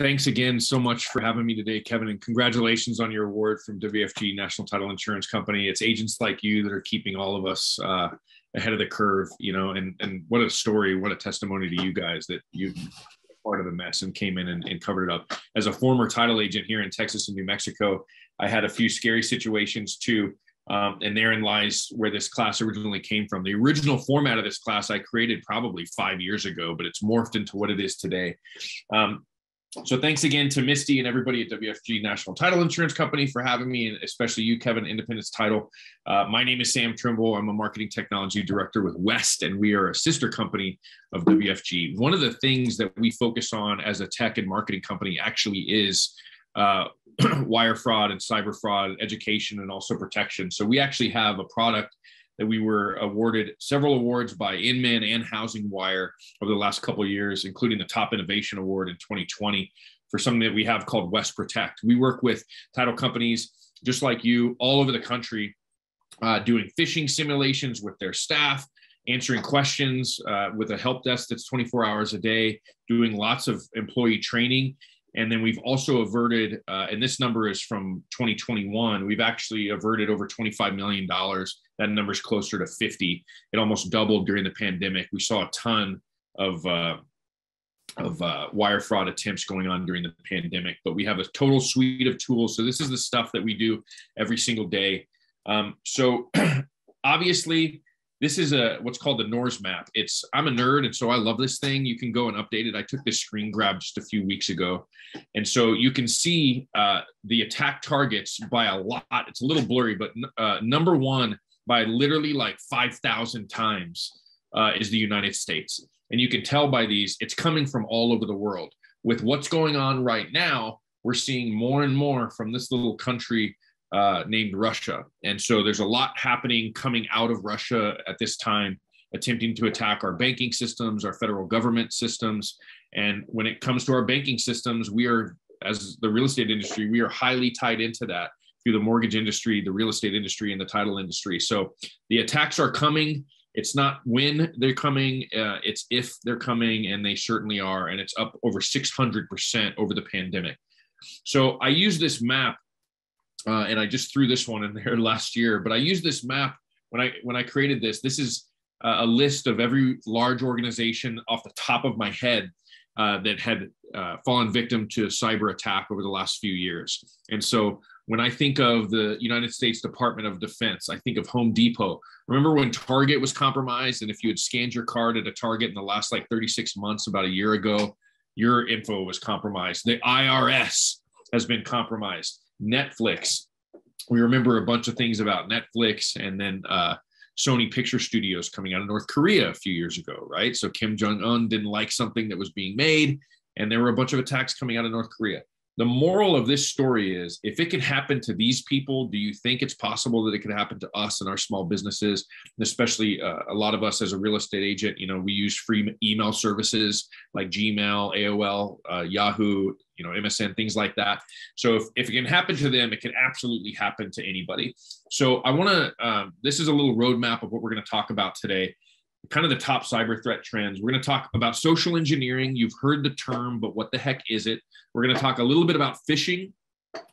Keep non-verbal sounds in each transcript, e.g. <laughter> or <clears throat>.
thanks again so much for having me today, Kevin, and congratulations on your award from WFG National Title Insurance Company. It's agents like you that are keeping all of us uh, ahead of the curve, you know, and, and what a story, what a testimony to you guys that you part of the mess and came in and, and covered it up. As a former title agent here in Texas and New Mexico, I had a few scary situations too. Um, and therein lies where this class originally came from. The original format of this class I created probably five years ago, but it's morphed into what it is today. Um, so thanks again to Misty and everybody at WFG National Title Insurance Company for having me, and especially you, Kevin, Independence Title. Uh, my name is Sam Trimble. I'm a marketing technology director with West, and we are a sister company of WFG. One of the things that we focus on as a tech and marketing company actually is uh, <clears throat> wire fraud and cyber fraud, education, and also protection. So we actually have a product that we were awarded several awards by Inman and Housing Wire over the last couple years, including the Top Innovation Award in 2020 for something that we have called West Protect. We work with title companies just like you all over the country, uh, doing phishing simulations with their staff, answering questions uh, with a help desk that's 24 hours a day, doing lots of employee training. And then we've also averted, uh, and this number is from 2021, we've actually averted over $25 million that number is closer to 50. It almost doubled during the pandemic. We saw a ton of uh, of uh, wire fraud attempts going on during the pandemic, but we have a total suite of tools. So this is the stuff that we do every single day. Um, so <clears throat> obviously, this is a what's called the Norse map. It's I'm a nerd, and so I love this thing. You can go and update it. I took this screen grab just a few weeks ago, and so you can see uh, the attack targets by a lot. It's a little blurry, but uh, number one by literally like 5,000 times uh, is the United States. And you can tell by these, it's coming from all over the world. With what's going on right now, we're seeing more and more from this little country uh, named Russia. And so there's a lot happening coming out of Russia at this time, attempting to attack our banking systems, our federal government systems. And when it comes to our banking systems, we are, as the real estate industry, we are highly tied into that through the mortgage industry, the real estate industry, and the title industry. So the attacks are coming. It's not when they're coming, uh, it's if they're coming, and they certainly are. And it's up over 600% over the pandemic. So I use this map, uh, and I just threw this one in <laughs> there last year, but I used this map when I when I created this. This is a list of every large organization off the top of my head uh, that had uh, fallen victim to cyber attack over the last few years. And so when I think of the United States Department of Defense, I think of Home Depot. Remember when Target was compromised? And if you had scanned your card at a Target in the last like 36 months, about a year ago, your info was compromised. The IRS has been compromised. Netflix. We remember a bunch of things about Netflix and then uh, Sony Picture Studios coming out of North Korea a few years ago, right? So Kim Jong un didn't like something that was being made, and there were a bunch of attacks coming out of North Korea the moral of this story is if it can happen to these people do you think it's possible that it could happen to us and our small businesses especially uh, a lot of us as a real estate agent you know we use free email services like gmail aol uh, yahoo you know msn things like that so if, if it can happen to them it can absolutely happen to anybody so i want to um, this is a little roadmap of what we're going to talk about today kind of the top cyber threat trends. We're going to talk about social engineering. You've heard the term, but what the heck is it? We're going to talk a little bit about phishing,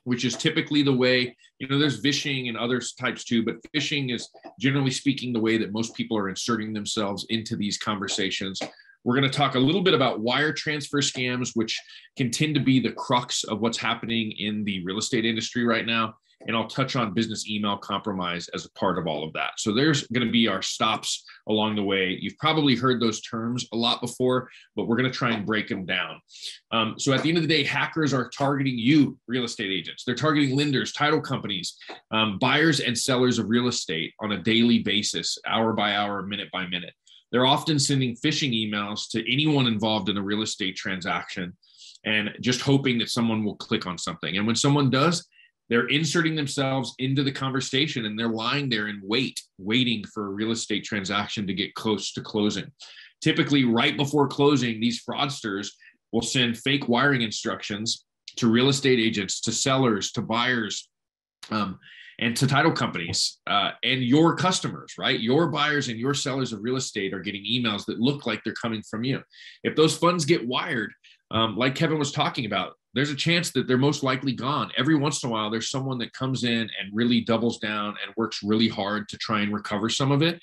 which is typically the way, you know, there's phishing and other types too, but phishing is generally speaking the way that most people are inserting themselves into these conversations. We're going to talk a little bit about wire transfer scams, which can tend to be the crux of what's happening in the real estate industry right now and I'll touch on business email compromise as a part of all of that. So there's going to be our stops along the way. You've probably heard those terms a lot before, but we're going to try and break them down. Um, so at the end of the day, hackers are targeting you, real estate agents. They're targeting lenders, title companies, um, buyers and sellers of real estate on a daily basis, hour by hour, minute by minute. They're often sending phishing emails to anyone involved in a real estate transaction and just hoping that someone will click on something. And when someone does, they're inserting themselves into the conversation and they're lying there in wait, waiting for a real estate transaction to get close to closing. Typically, right before closing, these fraudsters will send fake wiring instructions to real estate agents, to sellers, to buyers, um, and to title companies uh, and your customers, right? Your buyers and your sellers of real estate are getting emails that look like they're coming from you. If those funds get wired, um, like Kevin was talking about, there's a chance that they're most likely gone. Every once in a while, there's someone that comes in and really doubles down and works really hard to try and recover some of it.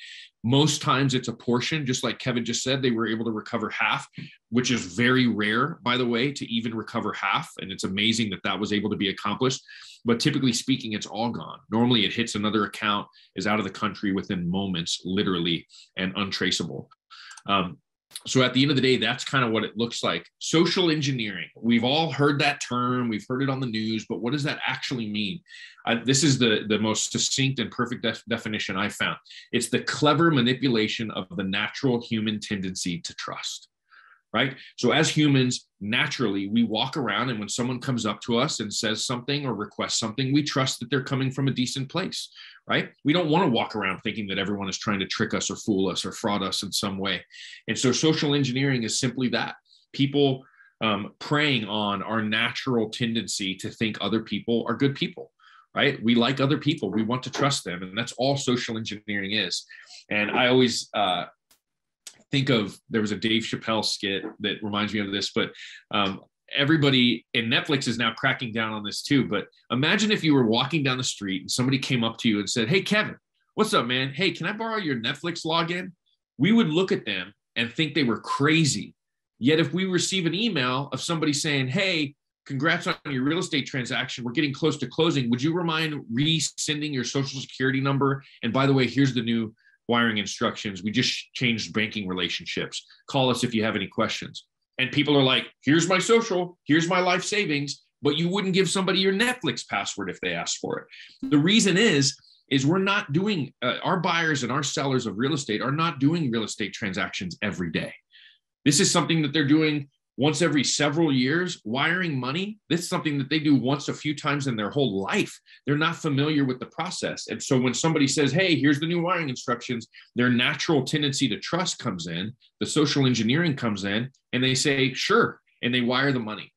Most times it's a portion, just like Kevin just said, they were able to recover half, which is very rare, by the way, to even recover half. And it's amazing that that was able to be accomplished. But typically speaking, it's all gone. Normally it hits another account, is out of the country within moments, literally, and untraceable. Um, so at the end of the day that's kind of what it looks like. Social engineering. We've all heard that term. We've heard it on the news but what does that actually mean? This is the the most succinct and perfect def- definition i found. It's the clever manipulation of the natural human tendency to trust right? So as humans, naturally, we walk around and when someone comes up to us and says something or requests something, we trust that they're coming from a decent place, right? We don't want to walk around thinking that everyone is trying to trick us or fool us or fraud us in some way. And so social engineering is simply that. People um, preying on our natural tendency to think other people are good people right? We like other people. We want to trust them. And that's all social engineering is. And I always uh, think of there was a Dave Chappelle skit that reminds me of this, but um, everybody and Netflix is now cracking down on this too. But imagine if you were walking down the street and somebody came up to you and said, Hey, Kevin, what's up, man? Hey, can I borrow your Netflix login? We would look at them and think they were crazy. Yet if we receive an email of somebody saying, Hey, congrats on your real estate transaction. We're getting close to closing. Would you remind resending your social security number? And by the way, here's the new wiring instructions. We just changed banking relationships. Call us if you have any questions. And people are like, here's my social, here's my life savings, but you wouldn't give somebody your Netflix password if they asked for it. The reason is, is we're not doing, uh, our buyers and our sellers of real estate are not doing real estate transactions every day. This is something that they're doing once every several years wiring money this is something that they do once a few times in their whole life. They're not familiar with the process. And so when somebody says hey here's the new wiring instructions their natural tendency to trust comes in the social engineering comes in and they say sure and they wire the money.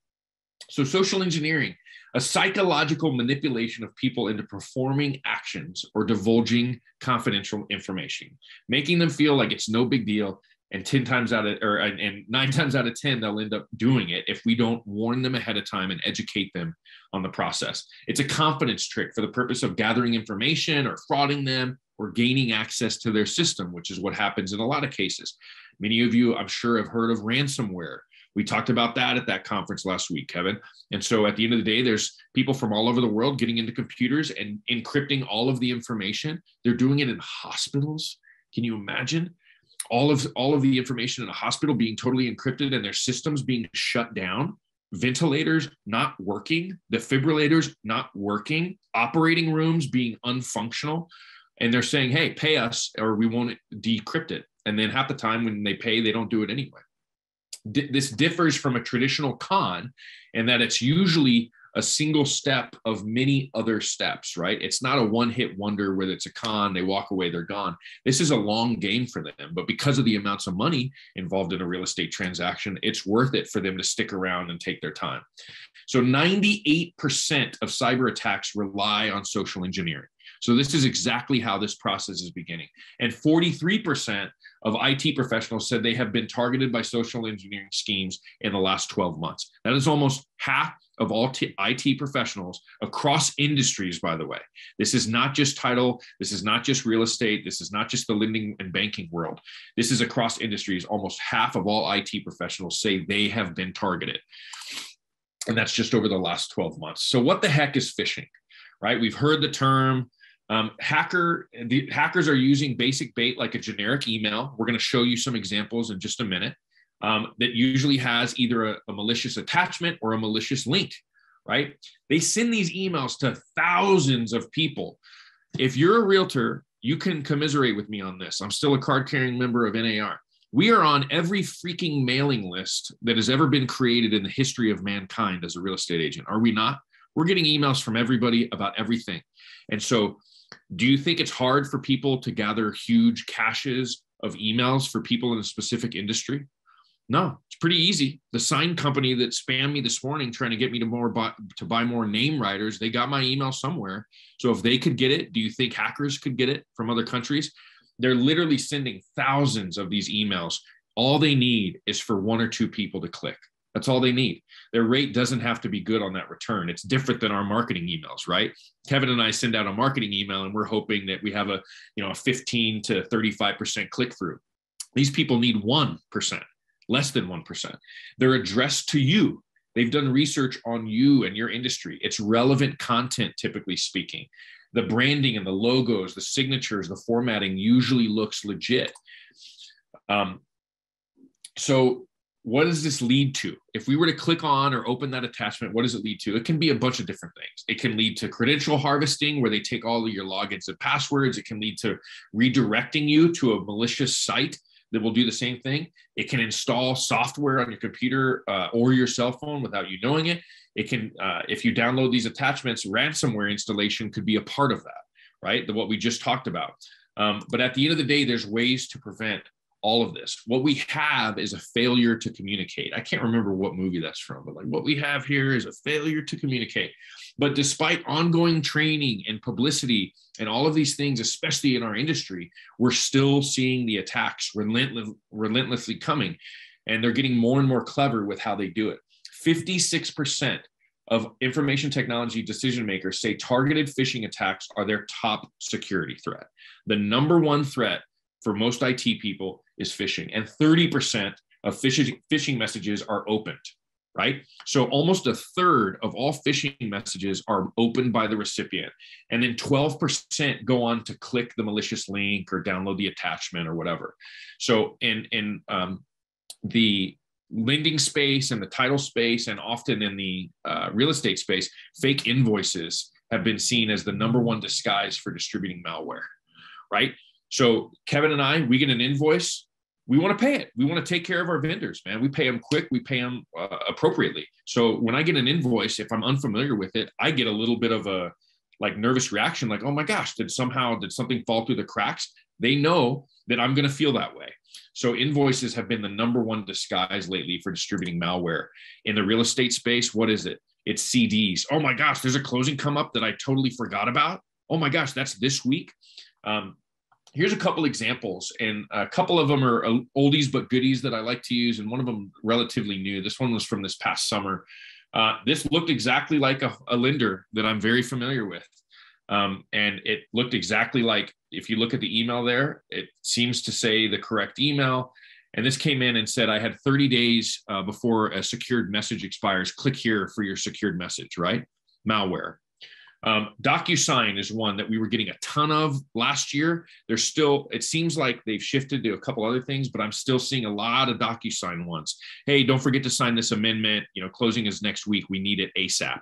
So social engineering a psychological manipulation of people into performing actions or divulging confidential information making them feel like it's no big deal and 10 times out of or and nine times out of 10 they'll end up doing it if we don't warn them ahead of time and educate them on the process. It's a confidence trick for the purpose of gathering information or frauding them or gaining access to their system which is what happens in a lot of cases. Many of you i'm sure have heard of ransomware. We talked about that at that conference last week kevin. And so at the end of the day there's people from all over the world getting into computers and encrypting all of the information. They're doing it in hospitals. Can you imagine all of all of the information in a hospital being totally encrypted and their systems being shut down ventilators not working defibrillators not working operating rooms being unfunctional and they're saying hey pay us or we won't decrypt it. And then half the time when they pay they don't do it anyway. D- this differs from a traditional con in that it's usually a single step of many other steps, right? It's not a one hit wonder where it's a con, they walk away, they're gone. This is a long game for them. But because of the amounts of money involved in a real estate transaction, it's worth it for them to stick around and take their time. So 98% of cyber attacks rely on social engineering. So this is exactly how this process is beginning. And 43% of IT professionals said they have been targeted by social engineering schemes in the last 12 months. That is almost half of all t- IT professionals across industries, by the way. This is not just title, this is not just real estate, this is not just the lending and banking world. This is across industries. Almost half of all IT professionals say they have been targeted. And that's just over the last 12 months. So, what the heck is phishing? Right? We've heard the term. Um, hacker the hackers are using basic bait like a generic email. We're going to show you some examples in just a minute um, that usually has either a, a malicious attachment or a malicious link, right? They send these emails to thousands of people. If you're a realtor, you can commiserate with me on this. I'm still a card carrying member of NAR. We are on every freaking mailing list that has ever been created in the history of mankind as a real estate agent. Are we not? We're getting emails from everybody about everything. And so, do you think it's hard for people to gather huge caches of emails for people in a specific industry? No, it's pretty easy. The sign company that spammed me this morning trying to get me to more buy, to buy more name writers, they got my email somewhere. So if they could get it, do you think hackers could get it from other countries? They're literally sending thousands of these emails. All they need is for one or two people to click. That's all they need. Their rate doesn't have to be good on that return. It's different than our marketing emails, right? Kevin and I send out a marketing email and we're hoping that we have a, you know, a 15 to 35% click through. These people need 1%, less than 1%. They're addressed to you. They've done research on you and your industry. It's relevant content, typically speaking. The branding and the logos, the signatures, the formatting usually looks legit. Um, so what does this lead to? If we were to click on or open that attachment, what does it lead to? It can be a bunch of different things. It can lead to credential harvesting, where they take all of your logins and passwords. It can lead to redirecting you to a malicious site that will do the same thing. It can install software on your computer uh, or your cell phone without you knowing it. It can, uh, if you download these attachments, ransomware installation could be a part of that, right? The, what we just talked about. Um, but at the end of the day, there's ways to prevent all of this. What we have is a failure to communicate. I can't remember what movie that's from, but like what we have here is a failure to communicate. But despite ongoing training and publicity and all of these things, especially in our industry, we're still seeing the attacks relentless, relentlessly coming. And they're getting more and more clever with how they do it. 56% of information technology decision makers say targeted phishing attacks are their top security threat. The number one threat for most IT people is phishing, and 30% of phishing, phishing messages are opened, right? So almost a third of all phishing messages are opened by the recipient, and then 12% go on to click the malicious link or download the attachment or whatever. So in in um, the lending space and the title space, and often in the uh, real estate space, fake invoices have been seen as the number one disguise for distributing malware, right? So Kevin and I, we get an invoice, we want to pay it. We want to take care of our vendors, man. We pay them quick, we pay them uh, appropriately. So when I get an invoice, if I'm unfamiliar with it, I get a little bit of a like nervous reaction, like, oh my gosh, did somehow did something fall through the cracks? They know that I'm going to feel that way. So invoices have been the number one disguise lately for distributing malware in the real estate space. What is it? It's CDs. Oh my gosh, there's a closing come up that I totally forgot about. Oh my gosh, that's this week. Um, here's a couple examples and a couple of them are oldies but goodies that i like to use and one of them relatively new. This one was from this past summer. Uh, this looked exactly like a, a, lender that i'm very familiar with. Um, and it looked exactly like if you look at the email there it seems to say the correct email. And this came in and said i had 30 days uh, before a secured message expires. Click here for your secured message right? Malware um, DocuSign is one that we were getting a ton of last year. There's still, it seems like they've shifted to a couple other things, but I'm still seeing a lot of DocuSign ones. Hey, don't forget to sign this amendment. You know, closing is next week. We need it ASAP.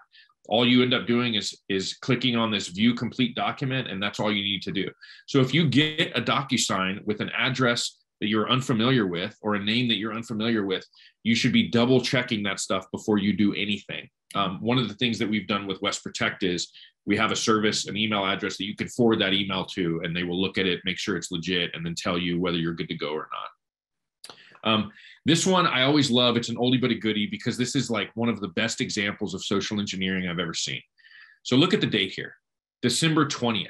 All you end up doing is is clicking on this view complete document, and that's all you need to do. So if you get a DocuSign with an address that you're unfamiliar with or a name that you're unfamiliar with, you should be double checking that stuff before you do anything. Um, one of the things that we've done with West Protect is we have a service, an email address that you can forward that email to, and they will look at it, make sure it's legit, and then tell you whether you're good to go or not. Um, this one I always love. It's an oldie but a goodie because this is like one of the best examples of social engineering I've ever seen. So look at the date here, December 20th,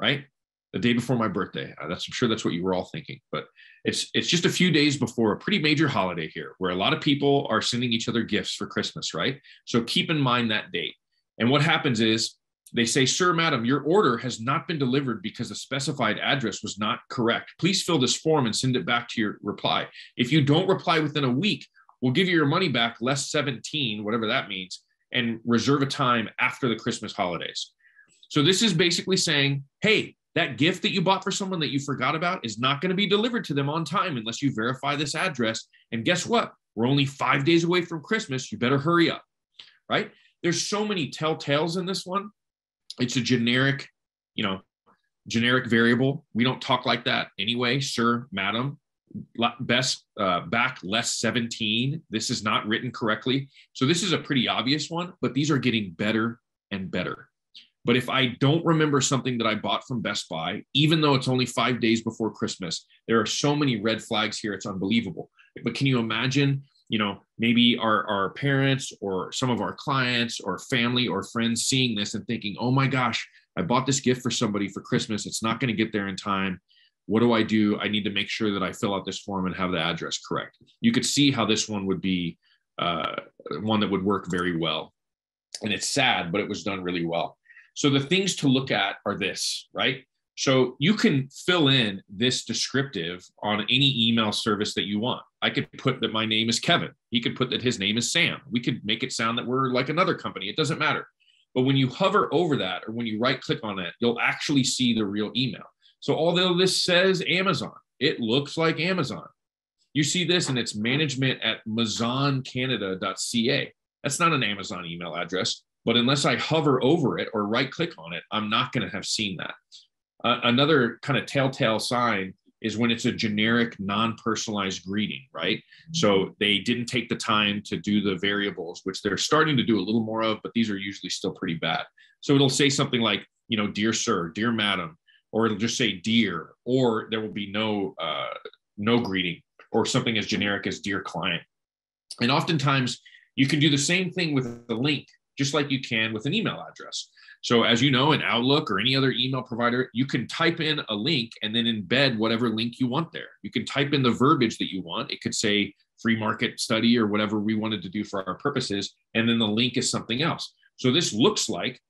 right? The day before my birthday. Uh, that's I'm sure that's what you were all thinking, but it's it's just a few days before a pretty major holiday here, where a lot of people are sending each other gifts for Christmas, right? So keep in mind that date. And what happens is they say, Sir, madam, your order has not been delivered because the specified address was not correct. Please fill this form and send it back to your reply. If you don't reply within a week, we'll give you your money back less 17, whatever that means, and reserve a time after the Christmas holidays. So this is basically saying, hey, that gift that you bought for someone that you forgot about is not going to be delivered to them on time unless you verify this address. And guess what? We're only five days away from Christmas. You better hurry up, right? There's so many telltales in this one it's a generic, you know, generic variable. We don't talk like that anyway, sir, madam. Best uh, back less 17. This is not written correctly. So this is a pretty obvious one, but these are getting better and better. But if I don't remember something that I bought from Best Buy, even though it's only five days before Christmas, there are so many red flags here. It's unbelievable. But can you imagine you know maybe our, our parents or some of our clients or family or friends seeing this and thinking oh my gosh i bought this gift for somebody for christmas it's not going to get there in time what do i do i need to make sure that i fill out this form and have the address correct you could see how this one would be uh, one that would work very well. And it's sad, but it was done really well. So the things to look at are this, right? So you can fill in this descriptive on any email service that you want. I could put that my name is Kevin. He could put that his name is Sam. We could make it sound that we're like another company. It doesn't matter. But when you hover over that or when you right click on it, you'll actually see the real email. So although this says Amazon, it looks like Amazon. You see this and it's management at mazoncanada.ca. That's not an Amazon email address, but unless I hover over it or right click on it, I'm not going to have seen that. Uh, another kind of telltale sign is when it's a generic non-personalized greeting right? So they didn't take the time to do the variables which they're starting to do a little more of but these are usually still pretty bad. So it'll say something like you know dear sir dear madam or it'll just say dear or there will be no uh, no greeting or something as generic as dear client. And oftentimes you can do the same thing with the link just like you can with an email address so, as you know, in Outlook or any other email provider, you can type in a link and then embed whatever link you want there. You can type in the verbiage that you want. It could say free market study or whatever we wanted to do for our purposes. And then the link is something else. So, this looks like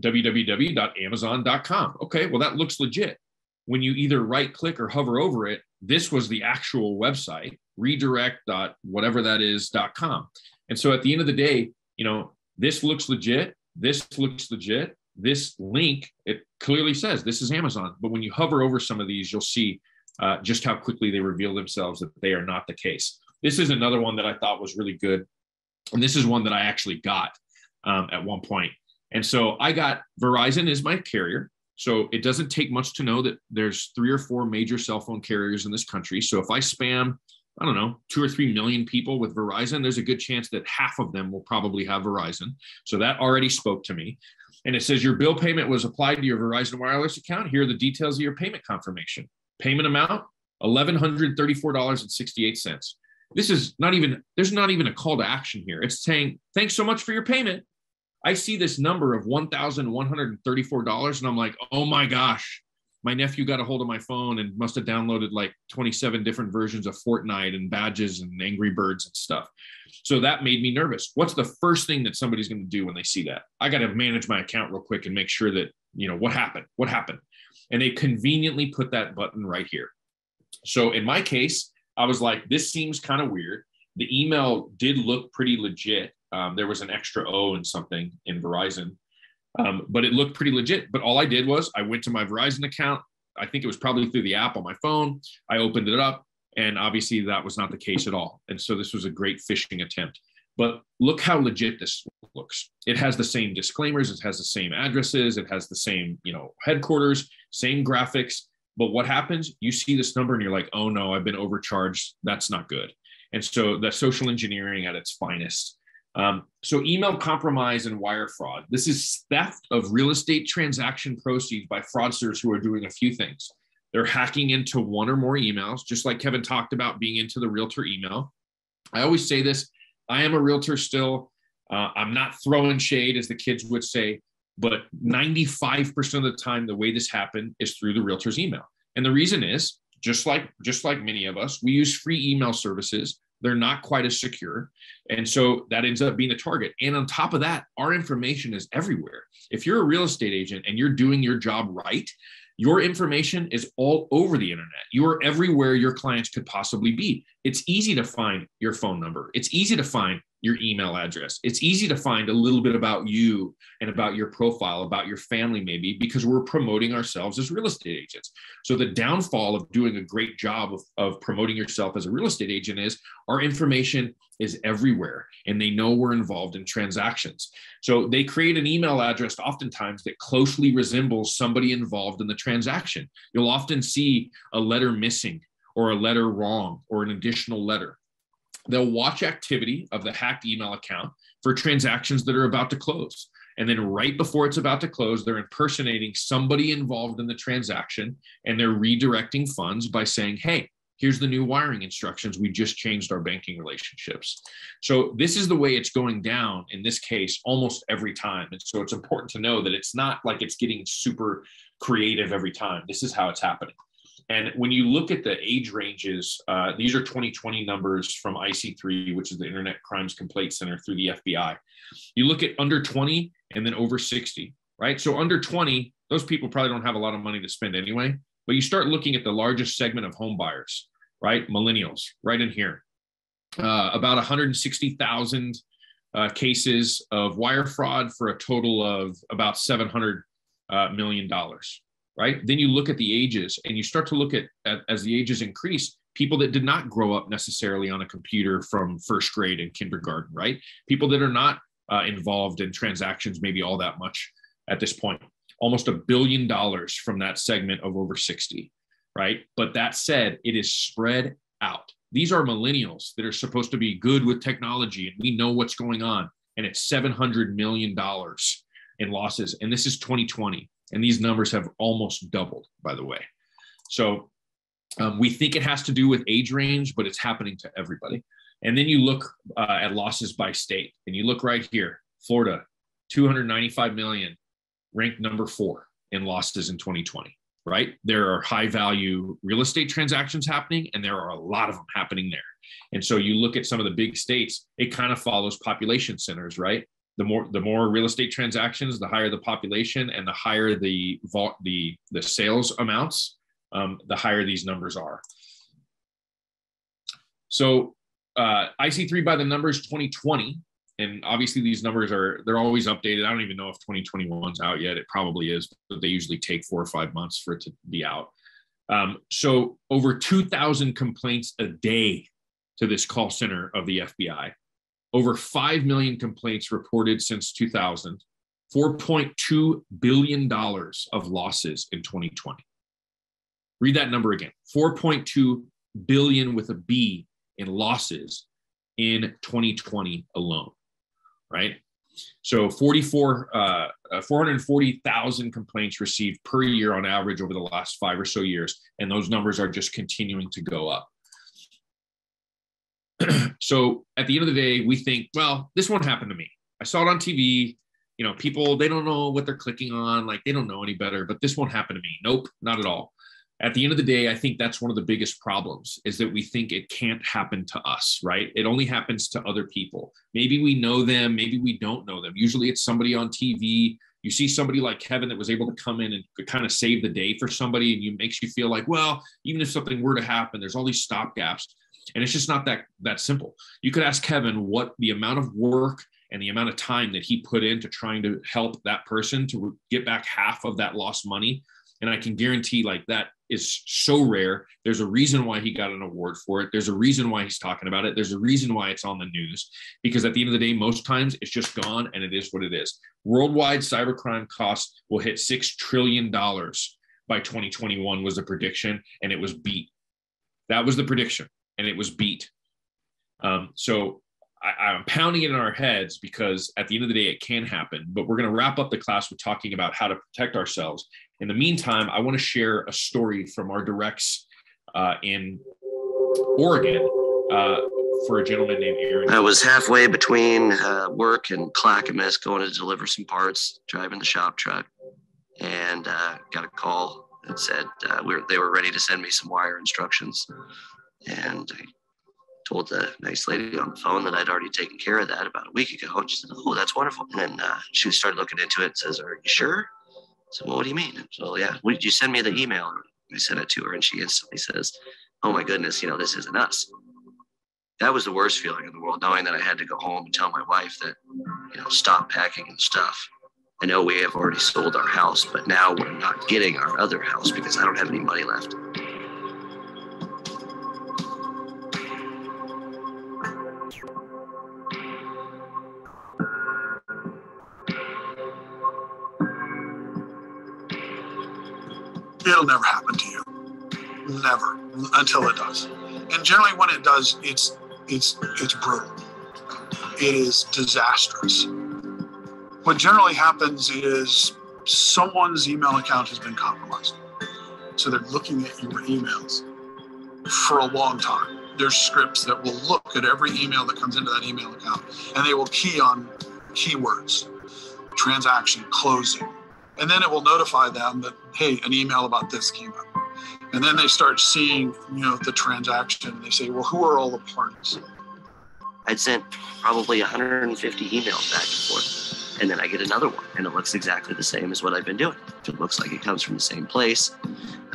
www.amazon.com. Okay, well, that looks legit. When you either right click or hover over it, this was the actual website, redirect whatever that is.com. And so at the end of the day, you know, this looks legit this looks legit. This link, it clearly says this is Amazon. But when you hover over some of these, you'll see uh, just how quickly they reveal themselves that they are not the case. This is another one that I thought was really good. And this is one that I actually got um, at one point. And so I got Verizon is my carrier. So it doesn't take much to know that there's three or four major cell phone carriers in this country. So if I spam I don't know, two or three million people with Verizon, there's a good chance that half of them will probably have Verizon. So that already spoke to me. And it says your bill payment was applied to your Verizon wireless account. Here are the details of your payment confirmation. Payment amount $1,134.68. This is not even, there's not even a call to action here. It's saying, thanks so much for your payment. I see this number of $1,134 and I'm like, oh my gosh, my nephew got a hold of my phone and must have downloaded like 27 different versions of Fortnite and badges and Angry Birds and stuff. So that made me nervous. What's the first thing that somebody's going to do when they see that? I got to manage my account real quick and make sure that, you know, what happened? What happened? And they conveniently put that button right here. So in my case, I was like, this seems kind of weird. The email did look pretty legit. Um, there was an extra O and something in Verizon um, but it looked pretty legit. But all I did was I went to my Verizon account. I think it was probably through the app on my phone. I opened it up, and obviously that was not the case at all. And so this was a great phishing attempt. But look how legit this looks. It has the same disclaimers, it has the same addresses, it has the same, you know, headquarters, same graphics. But what happens? You see this number and you're like, oh no, I've been overcharged. That's not good. And so that's social engineering at its finest. Um, so, email compromise and wire fraud. This is theft of real estate transaction proceeds by fraudsters who are doing a few things. They're hacking into one or more emails, just like Kevin talked about being into the realtor email. I always say this I am a realtor still. Uh, I'm not throwing shade, as the kids would say, but 95% of the time, the way this happened is through the realtor's email. And the reason is just like just like many of us, we use free email services they're not quite as secure. And so that ends up being a target. And on top of that, our information is everywhere. If you're a real estate agent and you're doing your job right, your information is all over the internet. You are everywhere your clients could possibly be. It's easy to find your phone number. It's easy to find your email address. It's easy to find a little bit about you and about your profile, about your family, maybe, because we're promoting ourselves as real estate agents. So, the downfall of doing a great job of, of promoting yourself as a real estate agent is our information is everywhere and they know we're involved in transactions. So, they create an email address oftentimes that closely resembles somebody involved in the transaction. You'll often see a letter missing or a letter wrong or an additional letter they'll watch activity of the hacked email account for transactions that are about to close. And then right before it's about to close, they're impersonating somebody involved in the transaction and they're redirecting funds by saying, hey, here's the new wiring instructions. We just changed our banking relationships. So this is the way it's going down in this case almost every time. And so it's important to know that it's not like it's getting super creative every time. This is how it's happening. And when you look at the age ranges, uh, these are 2020 numbers from IC3, which is the Internet Crimes Complaint Center through the FBI. You look at under 20 and then over 60, right? So under 20, those people probably don't have a lot of money to spend anyway. But you start looking at the largest segment of home buyers, right? Millennials, right in here. Uh, about 160,000 uh, cases of wire fraud for a total of about 700 uh, million dollars right? Then you look at the ages and you start to look at, at, as the ages increase, people that did not grow up necessarily on a computer from first grade and kindergarten, right? People that are not uh, involved in transactions maybe all that much at this point. Almost a billion dollars from that segment of over 60, right? But that said, it is spread out. These are millennials that are supposed to be good with technology and we know what's going on. And it's $700 million in losses. And this is 2020. And these numbers have almost doubled, by the way. So um, we think it has to do with age range, but it's happening to everybody. And then you look uh, at losses by state, and you look right here Florida, 295 million, ranked number four in losses in 2020, right? There are high value real estate transactions happening, and there are a lot of them happening there. And so you look at some of the big states, it kind of follows population centers, right? The more the more real estate transactions, the higher the population, and the higher the the the sales amounts, um, the higher these numbers are. So uh, IC3 by the numbers 2020, and obviously these numbers are they're always updated. I don't even know if 2021's out yet. It probably is, but they usually take four or five months for it to be out. Um, so over 2,000 complaints a day to this call center of the FBI over 5 million complaints reported since 2000, $4.2 billion of losses in 2020. Read that number again 4.2 billion with a B in losses in 2020 alone, right? So 44, uh, uh 440,000 complaints received per year on average over the last five or so years. And those numbers are just continuing to go up. <clears throat> so at the end of the day, we think, well, this won't happen to me. I saw it on TV. You know, people, they don't know what they're clicking on. Like they don't know any better, but this won't happen to me. Nope, not at all. At the end of the day, I think that's one of the biggest problems is that we think it can't happen to us, right? It only happens to other people. Maybe we know them, maybe we don't know them. Usually it's somebody on TV. You see somebody like Kevin that was able to come in and kind of save the day for somebody, and you makes you feel like, well, even if something were to happen, there's all these stop gaps and it's just not that that simple. You could ask Kevin what the amount of work and the amount of time that he put into trying to help that person to get back half of that lost money. And I can guarantee like that is so rare. There's a reason why he got an award for it. There's a reason why he's talking about it. There's a reason why it's on the news because at the end of the day, most times it's just gone and it is what it is. Worldwide cybercrime costs will hit $6 trillion by 2021 was the prediction and it was beat. That was the prediction and it was beat. Um, so I, I'm pounding it in our heads because at the end of the day, it can happen. But we're going to wrap up the class with talking about how to protect ourselves. In the meantime, I want to share a story from our directs uh, in Oregon uh, for a gentleman named Aaron. I was halfway between uh, work and Clackamas going to deliver some parts, driving the shop truck, and uh, got a call that said uh, we were, they were ready to send me some wire instructions. And I told the nice lady on the phone that I'd already taken care of that about a week ago. And she said, Oh, that's wonderful. And then uh, she started looking into it and says, Are you sure? So, well, what do you mean? So, yeah, did you send me the email? I sent it to her and she instantly says, Oh my goodness, you know, this isn't us. That was the worst feeling in the world, knowing that I had to go home and tell my wife that, you know, stop packing and stuff. I know we have already sold our house, but now we're not getting our other house because I don't have any money left. It'll never happen to you. Never until it does. And generally when it does, it's it's it's brutal. It is disastrous. What generally happens is someone's email account has been compromised. So they're looking at your emails for a long time. There's scripts that will look at every email that comes into that email account and they will key on keywords, transaction, closing, and then it will notify them that, hey, an email about this came up. And then they start seeing, you know, the transaction. They say, well, who are all the parties? I'd sent probably 150 emails back and forth. And then I get another one, and it looks exactly the same as what I've been doing. It looks like it comes from the same place.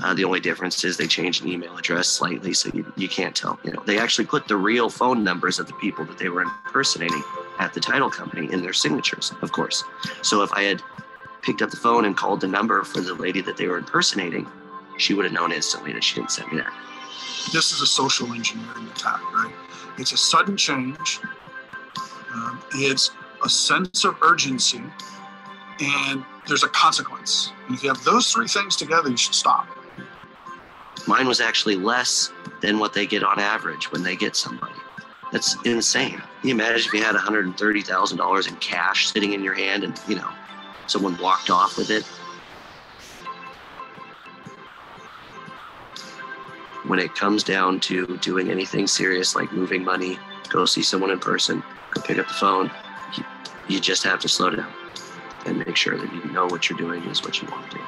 Uh, the only difference is they changed an email address slightly, so you, you can't tell. You know, they actually put the real phone numbers of the people that they were impersonating at the title company in their signatures, of course. So if I had picked up the phone and called the number for the lady that they were impersonating, she would have known instantly that she didn't send me that. This is a social engineering attack, right? It's a sudden change. Um, it's a sense of urgency, and there's a consequence. And if you have those three things together, you should stop. Mine was actually less than what they get on average when they get somebody. That's insane. Can you imagine if you had $130,000 in cash sitting in your hand and, you know, someone walked off with it? When it comes down to doing anything serious like moving money, go see someone in person, go pick up the phone, you, you just have to slow down and make sure that you know what you're doing is what you want to do.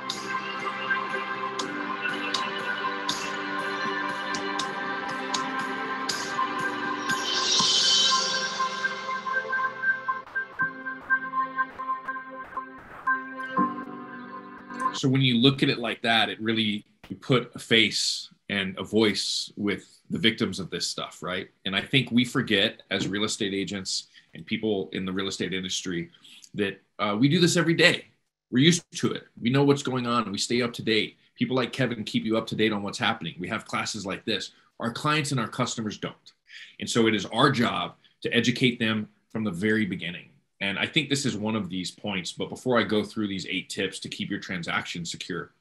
So when you look at it like that, it really you put a face and a voice with the victims of this stuff, right? And I think we forget as real estate agents and people in the real estate industry that uh, we do this every day. We're used to it. We know what's going on. We stay up to date. People like Kevin keep you up to date on what's happening. We have classes like this. Our clients and our customers don't. And so it is our job to educate them from the very beginning. And I think this is one of these points. But before I go through these eight tips to keep your transaction secure,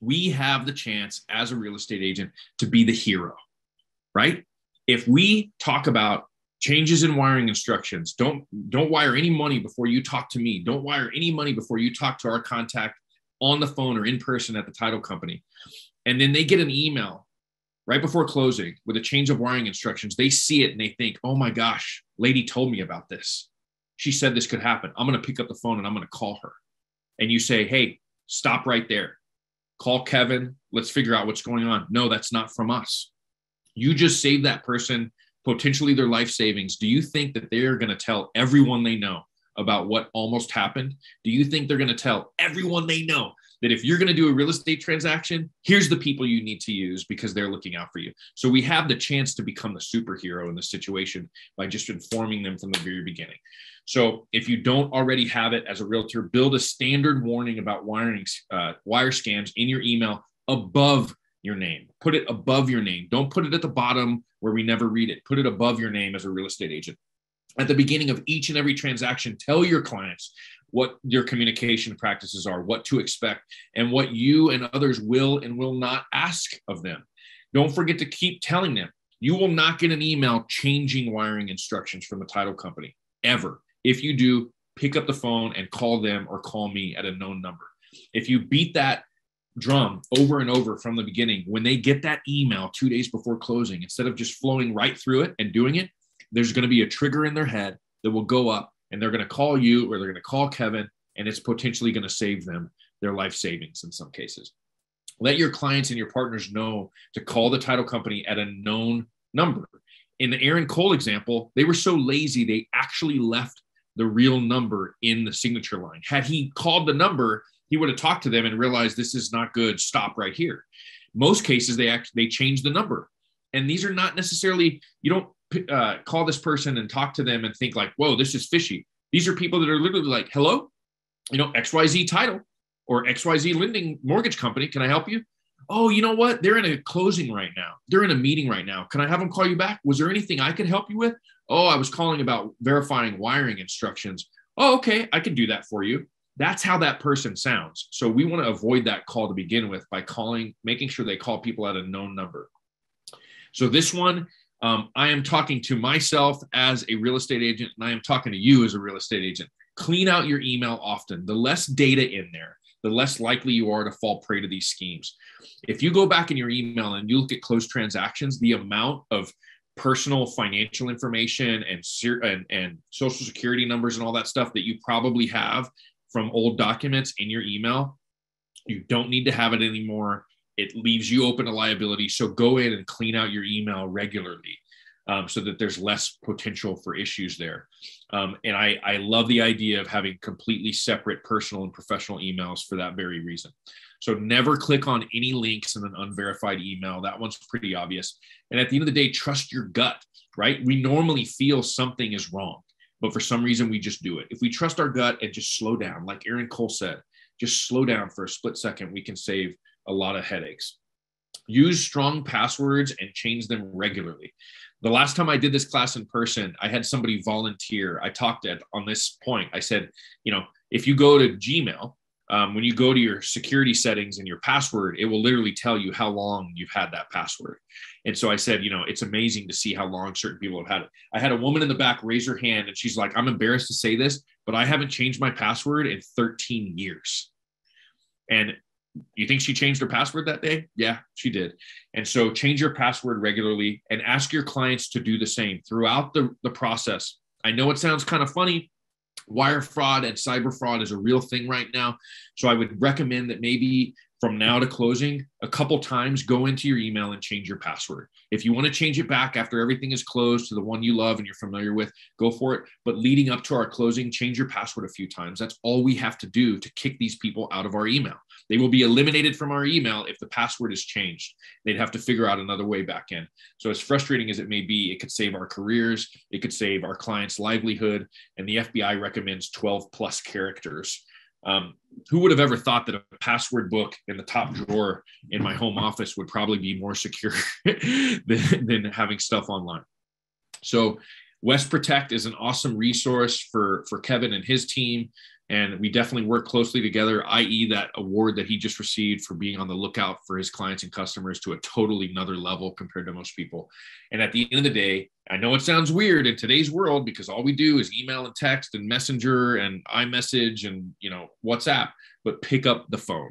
we have the chance as a real estate agent to be the hero, right? If we talk about changes in wiring instructions, don't don't wire any money before you talk to me. Don't wire any money before you talk to our contact on the phone or in person at the title company. And then they get an email right before closing with a change of wiring instructions. They see it and they think, "Oh my gosh, lady told me about this. She said this could happen. I'm going to pick up the phone and I'm going to call her." And you say, "Hey, stop right there call Kevin. Let's figure out what's going on. No, that's not from us. You just saved that person potentially their life savings. Do you think that they're going to tell everyone they know about what almost happened? Do you think they're going to tell everyone they know that if you're going to do a real estate transaction, here's the people you need to use because they're looking out for you? So we have the chance to become the superhero in the situation by just informing them from the very beginning. So if you don't already have it as a realtor, build a standard warning about wiring uh, wire scams in your email above your name. Put it above your name. Don't put it at the bottom where we never read it. Put it above your name as a real estate agent. At the beginning of each and every transaction, tell your clients what your communication practices are, what to expect, and what you and others will and will not ask of them. Don't forget to keep telling them. You will not get an email changing wiring instructions from the title company ever. If you do, pick up the phone and call them or call me at a known number. If you beat that drum over and over from the beginning, when they get that email two days before closing, instead of just flowing right through it and doing it, there's going to be a trigger in their head that will go up and they're going to call you or they're going to call Kevin and it's potentially going to save them their life savings in some cases. Let your clients and your partners know to call the title company at a known number. In the Aaron Cole example, they were so lazy, they actually left the real number in the signature line. Had he called the number, he would have talked to them and realized this is not good. Stop right here. Most cases, they actually they change the number, and these are not necessarily. You don't uh, call this person and talk to them and think like, "Whoa, this is fishy." These are people that are literally like, "Hello, you know, X Y Z title or X Y Z lending mortgage company. Can I help you?" Oh, you know what? They're in a closing right now. They're in a meeting right now. Can I have them call you back? Was there anything I could help you with? Oh, I was calling about verifying wiring instructions. Oh, okay, I can do that for you. That's how that person sounds. So we want to avoid that call to begin with by calling, making sure they call people at a known number. So this one, um, I am talking to myself as a real estate agent, and I am talking to you as a real estate agent. Clean out your email often. The less data in there, the less likely you are to fall prey to these schemes. If you go back in your email and you look at closed transactions, the amount of personal financial information and, and, and social security numbers and all that stuff that you probably have from old documents in your email. You don't need to have it anymore. It leaves you open to liability. So go in and clean out your email regularly. Um, so that there's less potential for issues there. Um, and I, I love the idea of having completely separate personal and professional emails for that very reason. So never click on any links in an unverified email. That one's pretty obvious. And at the end of the day, trust your gut, right? We normally feel something is wrong, but for some reason we just do it. If we trust our gut and just slow down, like Aaron Cole said, just slow down for a split second, we can save a lot of headaches. Use strong passwords and change them regularly. The last time I did this class in person, I had somebody volunteer. I talked at on this point. I said, you know, if you go to Gmail um, when you go to your security settings and your password, it will literally tell you how long you've had that password. And so I said, you know, it's amazing to see how long certain people have had it. I had a woman in the back raise her hand and she's like, I'm embarrassed to say this, but I haven't changed my password in 13 years. And you think she changed her password that day? Yeah, she did. And so change your password regularly and ask your clients to do the same throughout the, the process. I know it sounds kind of funny, wire fraud and cyber fraud is a real thing right now. So I would recommend that maybe from now to closing, a couple times go into your email and change your password. If you want to change it back after everything is closed to the one you love and you're familiar with, go for it. But leading up to our closing, change your password a few times. That's all we have to do to kick these people out of our email. They will be eliminated from our email if the password is changed. They'd have to figure out another way back in. So, as frustrating as it may be, it could save our careers, it could save our clients' livelihood. And the FBI recommends 12 plus characters um, who would have ever thought that a password book in the top drawer in my home office would probably be more secure <laughs> than, than having stuff online? So, West Protect is an awesome resource for, for Kevin and his team and we definitely work closely together i.e that award that he just received for being on the lookout for his clients and customers to a totally another level compared to most people. And at the end of the day i know it sounds weird in today's world because all we do is email and text and messenger and imessage and you know whatsapp but pick up the phone.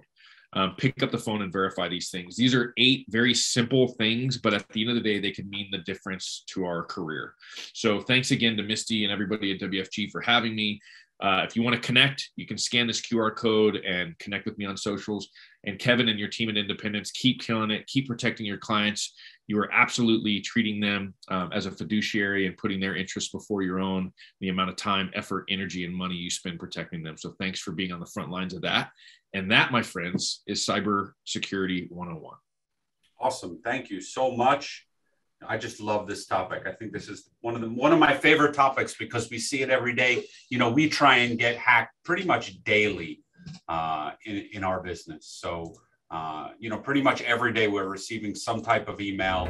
Um, pick up the phone and verify these things. These are eight very simple things but at the end of the day they can mean the difference to our career. So thanks again to misty and everybody at wfg for having me uh, if you want to connect, you can scan this QR code and connect with me on socials. And Kevin and your team at Independence, keep killing it, keep protecting your clients. You are absolutely treating them um, as a fiduciary and putting their interests before your own, the amount of time, effort, energy, and money you spend protecting them. So thanks for being on the front lines of that. And that, my friends, is Cyber Security 101. Awesome. Thank you so much. I just love this topic. I think this is one of the one of my favorite topics because we see it every day. You know, we try and get hacked pretty much daily uh, in in our business. So, uh, you know, pretty much every day we're receiving some type of email